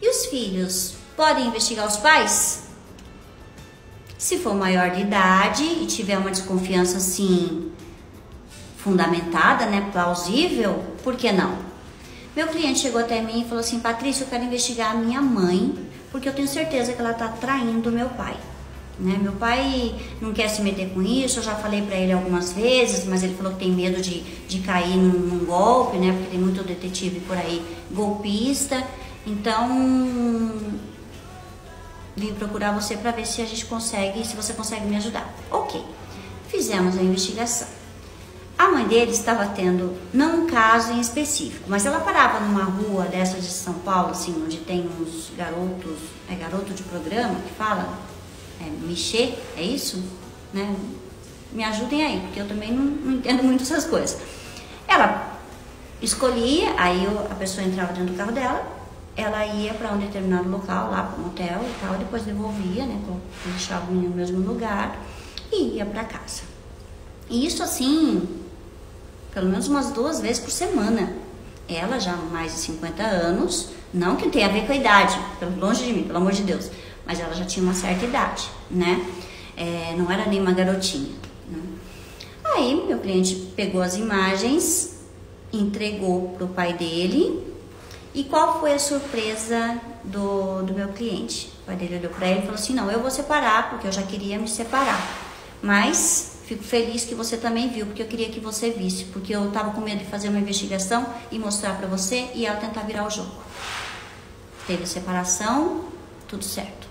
E os filhos podem investigar os pais? Se for maior de idade e tiver uma desconfiança assim fundamentada, né, plausível, por que não? Meu cliente chegou até mim e falou assim: Patrícia, eu quero investigar a minha mãe, porque eu tenho certeza que ela está traindo meu pai. Né? Meu pai não quer se meter com isso, eu já falei para ele algumas vezes, mas ele falou que tem medo de, de cair num, num, golpe, né? Porque tem muito detetive por aí golpista. Então, vim procurar você para ver se a gente consegue, se você consegue me ajudar. Ok, fizemos a investigação. A mãe dele estava tendo, não um caso em específico, mas ela parava numa rua dessa de São Paulo, assim, onde tem uns garotos, é garoto de programa que fala, é, Michê, é isso? Né? Me ajudem aí, porque eu também não, não entendo muito essas coisas. Ela escolhia, aí eu, a pessoa entrava dentro do carro dela, ela ia para um determinado local, lá para um hotel e tal, depois devolvia, né? Deixava o menino no mesmo lugar e ia para casa. E isso assim, pelo menos umas duas vezes por semana. Ela já mais de 50 anos, não que tenha a ver com a idade, longe de mim, pelo amor de Deus, mas ela já tinha uma certa idade, né? É, não era nem uma garotinha. Né? Aí meu cliente pegou as imagens, entregou pro pai dele. E qual foi a surpresa do, do meu cliente? O pai dele olhou para ele e falou assim: Não, eu vou separar, porque eu já queria me separar. Mas fico feliz que você também viu, porque eu queria que você visse, porque eu estava com medo de fazer uma investigação e mostrar para você e ela tentar virar o jogo. Teve separação, tudo certo.